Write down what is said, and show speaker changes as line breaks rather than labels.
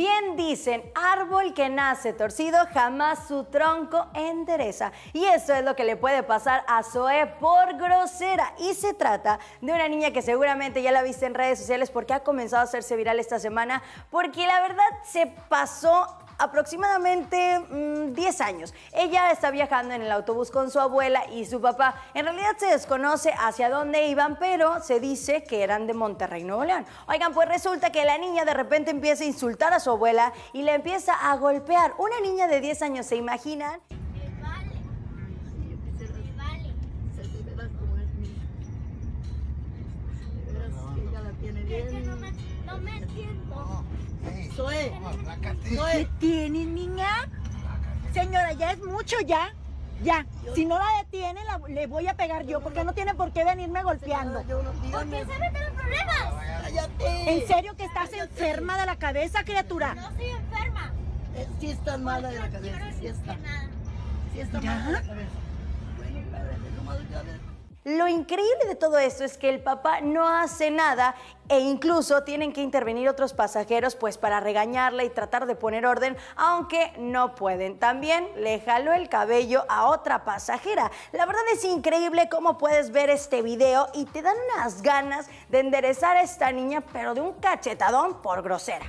Bien dicen, árbol que nace torcido jamás su tronco endereza. Y eso es lo que le puede pasar a Zoe por grosera. Y se trata de una niña que seguramente ya la viste en redes sociales porque ha comenzado a hacerse viral esta semana porque la verdad se pasó aproximadamente 10 mm, años. Ella está viajando en el autobús con su abuela y su papá. En realidad se desconoce hacia dónde iban, pero se dice que eran de Monterrey, Nuevo León. Oigan, pues resulta que la niña de repente empieza a insultar a su abuela y le empieza a golpear. Una niña de 10 años, ¿se imaginan?
¿Qué tiene, niña? Señora, ya es mucho, ya. Ya. Si no la detiene, le voy a pegar yo, porque no tiene por qué venirme golpeando.
¿Por qué se meten los problemas?
¿En serio que estás enferma de la cabeza, criatura?
No estoy enferma.
Eh, sí estás mala de la cabeza, sí está. Sí está mala de la cabeza.
Lo increíble de todo esto es que el papá no hace nada e incluso tienen que intervenir otros pasajeros pues para regañarla y tratar de poner orden, aunque no pueden. También le jaló el cabello a otra pasajera. La verdad es increíble cómo puedes ver este video y te dan unas ganas de enderezar a esta niña, pero de un cachetadón por grosera.